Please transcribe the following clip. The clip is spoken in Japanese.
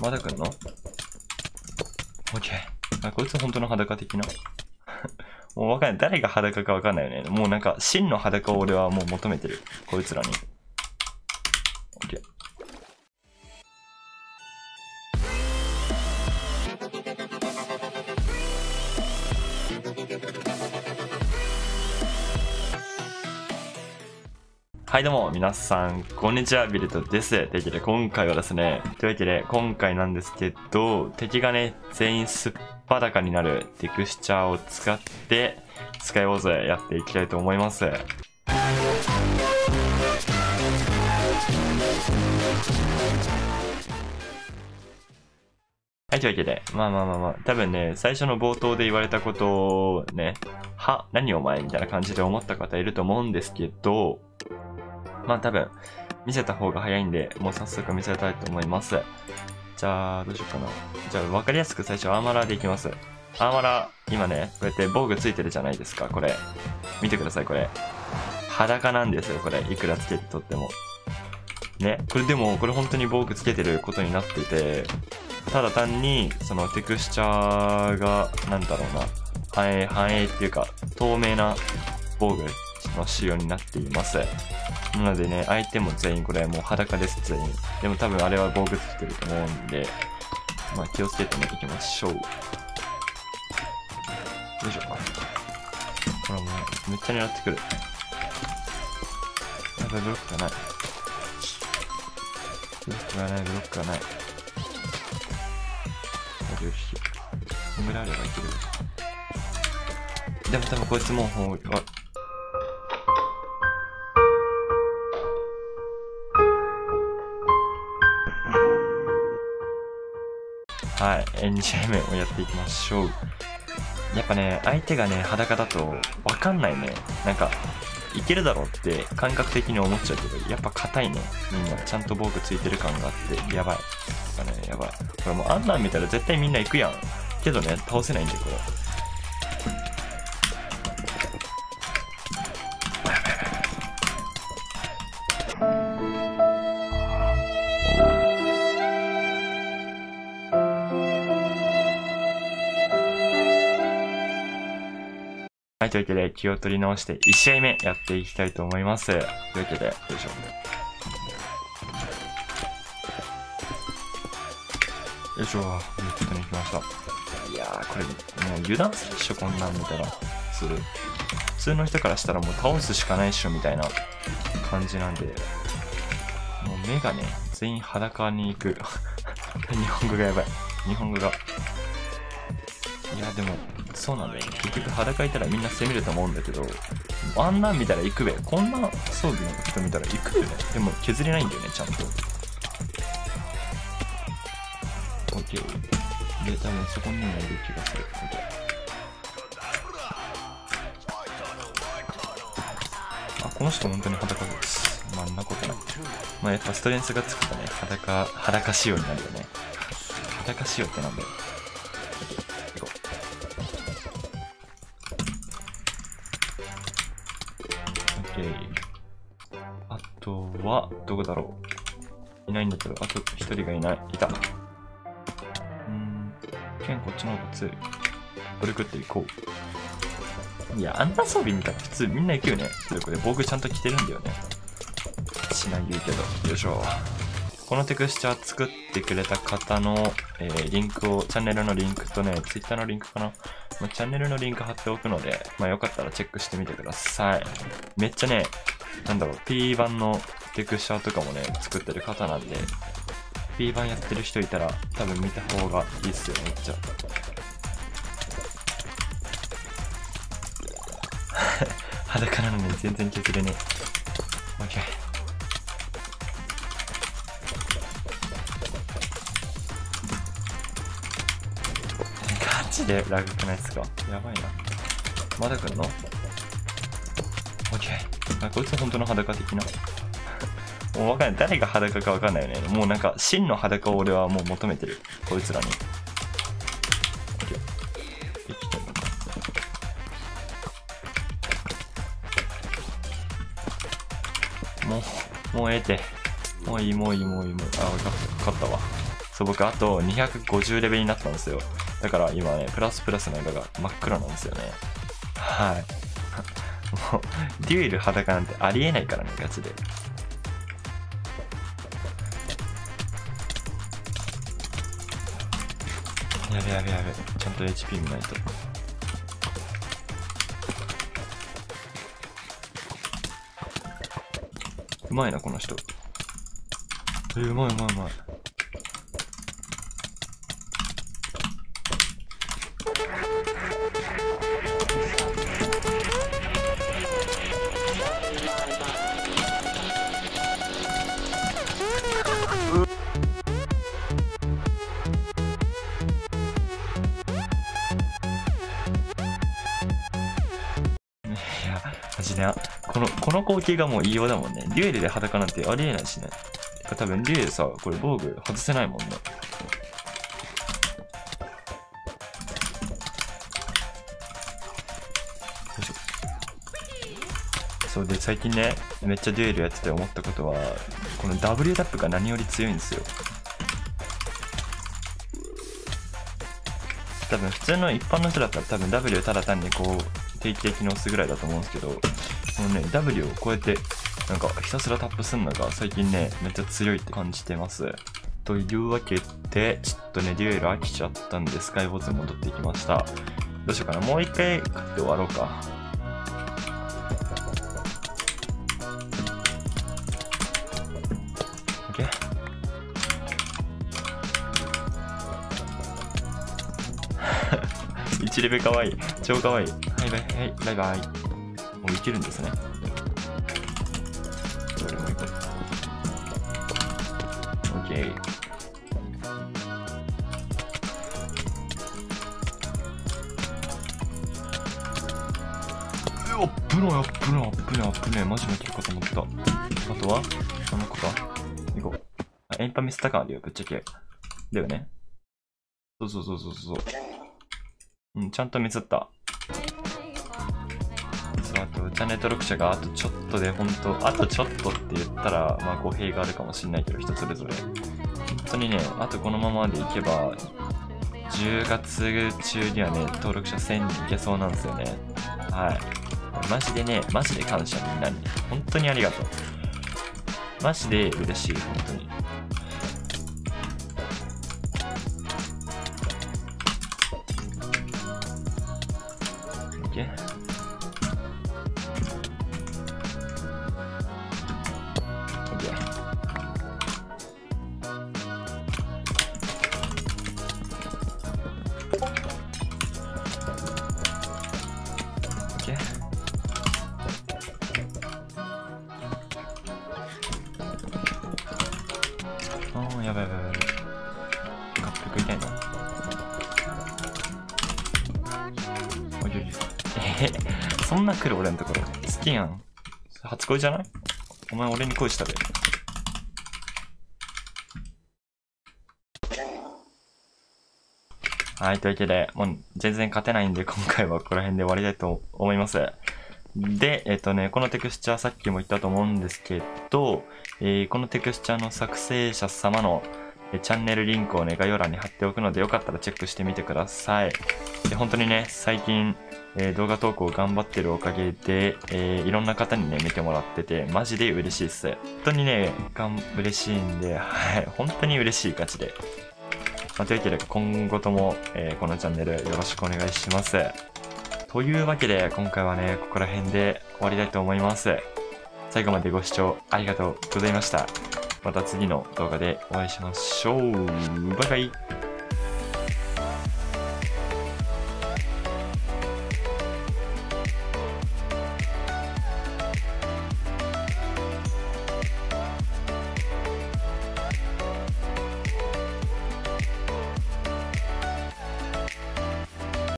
まだ来んの？オッケー。あ、こいつ本当の裸的な。もうわかんない。誰が裸かわかんないよね。もうなんか、真の裸を俺はもう求めてる。こいつらに。はいどうも、皆さん、こんにちは、ビルトです。というわけで、今回はですね、というわけで、今回なんですけど、敵がね、全員すっぱだかになるテクスチャーを使って、スカイウォーズやっていきたいと思います。はい、というわけで、まあまあまあまあ、多分ね、最初の冒頭で言われたことをね、は、何お前？みたいな感じで思った方いると思うんですけど、まあ多分、見せた方が早いんで、もう早速見せたいと思います。じゃあ、どうしようかな。じゃあ、わかりやすく最初アーマラーでいきます。アーマラー、今ね、こうやって防具ついてるじゃないですか、これ。見てください、これ。裸なんですよ、これ。いくらつけてとっても。ね、これでも、これ本当に防具つけてることになってて、ただ単に、そのテクスチャーが、なんだろうな、反映、反映っていうか、透明な防具の仕様になっています。なのでね、相手も全員これもう裸です、全員。でも多分あれは防具つけてると思うんで、まあ気をつけてね、いきましょう。よいしょ。ほらもう、めっちゃ狙ってくる。やばい、ブロックがない。ブロックがない、ブロックがない。よし。こんぐらればいける。でも多分こいつもう、ほう2試合目をやっていきましょう。やっぱね、相手がね、裸だとわかんないね。なんか、いけるだろうって感覚的に思っちゃうけど、やっぱ硬いね。みんな、ちゃんと防具ついてる感があって、やばい。やっぱね、やばい。これもうあんなん見たら絶対みんな行くやん。けどね、倒せないんで、これ。というわけで気を取り直して1試合目やっていきたいと思います。というわけで、よいしょ。よいしょ、ゆっくりに来ました。いやー、これ、もう油断するっしょ、こんなん見たら。普通。普通の人からしたらもう倒すしかないっしょ、みたいな感じなんで。もう目がね、全員裸に行く。日本語がやばい。日本語が。いや、でも、そうなんだよね。結局裸いたらみんな攻めると思うんだけど、あんなん見たら行くべ。こんな装備の人見たら行くよね。でも削れないんだよね、ちゃんと。OK。で、多分そこにもいる気がする。OK。あ、この人本当に裸です。まあ、んなことない。まあ、やっぱストレンスがつくとね、裸、裸仕様になるよね。裸仕様ってなんだよ。OK。あとは、どこだろういないんだけど、あと一人がいない。いた。うーん。剣こっちの方が強い。これ食っていこう。いや、あんな装備見たら普通みんな行くよね。ということで、僕ちゃんと着てるんだよね。しない言うけど。よいしょ。このテクスチャー作ってくれた方の、えーリンクを、チャンネルのリンクとね、ツイッターのリンクかな？まあ、チャンネルのリンク貼っておくので、まあよかったらチェックしてみてください。めっちゃね、なんだろう、P 版のテクスチャーとかもね、作ってる方なんで、P 版やってる人いたら多分見た方がいいっすよ、めっちゃ。裸なのに全然削れねえ。OK。ガチでラグくないっすか？やばいな。まだ来んの ?OK。あ、こいつ本当の裸的な。もうわかんない。誰が裸かわかんないよね。もうなんか、真の裸を俺はもう求めてる。こいつらに。もう、もうええて。もういい、もういい、もういい、もういい。あ、わかった、勝ったわ。そう、僕あと250レベルになったんですよ。だから今ね、プラスプラスの色が真っ黒なんですよね。はい。もう、デュエル裸なんてありえないからね、ガチで。やべやべやべ。ちゃんと HP 見ないと。うまいな、この人。えー、うまいうまいうまい。いマジで、この、この光景がもう異様だもんね。デュエルで裸なんてありえないしね。多分デュエルさ、これ防具外せないもんね。よいしょ。そうで、最近ね、めっちゃデュエルやってて思ったことは、この W タップが何より強いんですよ。多分普通の一般の人だったら多分 W をただ単にこう定期的に押すぐらいだと思うんですけど、このね、W をこうやってなんかひたすらタップすんのが最近ね、めっちゃ強いって感じてます。というわけで、ちょっとね、デュエル飽きちゃったんで、スカイボーズに戻ってきました。どうしようかな。もう一回買って終わろうか。1レベかわいい。超かわいい。はいバイ、はい、バイバイ。もういけるんですね。どれもいこう。OK。うわ、危ない、危ない、危ない、危ない。マジの切るかと思った。あとはあの子か。行こう。あエンパミスタ感あるよ、ぶっちゃけ。だよね。そうそうそうそうそう。うん、ちゃんとミスった。そう、あと、チャンネル登録者があとちょっとで、ほんと、あとちょっとって言ったら、まあ語弊があるかもしれないけど、人それぞれ。本当にね、あとこのままでいけば、10月中にはね、登録者1000人いけそうなんですよね。はい。マジでね、マジで感謝みんなに。本当にありがとう。マジで嬉しい、本当に。へそんな来る俺のところ。好きやん。初恋じゃない？お前俺に恋したで。はい、というわけで、もう全然勝てないんで、今回はここら辺で終わりたいと思います。で、えっ、とね、このテクスチャーさっきも言ったと思うんですけど、えーこのテクスチャーの作成者様のえチャンネルリンクをね、概要欄に貼っておくので、よかったらチェックしてみてください。で、本当にね、最近、えー動画投稿頑張ってるおかげで、えーいろんな方にね、見てもらってて、マジで嬉しいっす。本当にね、がん嬉しいんで、はい、本当に嬉しい、ガチで。まあ、というわけで、今後とも、えーこのチャンネルよろしくお願いします。というわけで、今回はね、ここら辺で終わりたいと思います。最後までご視聴ありがとうございました。また次の動画でお会いしましょう。バイバイ。